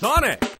Sonic!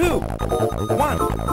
two, one.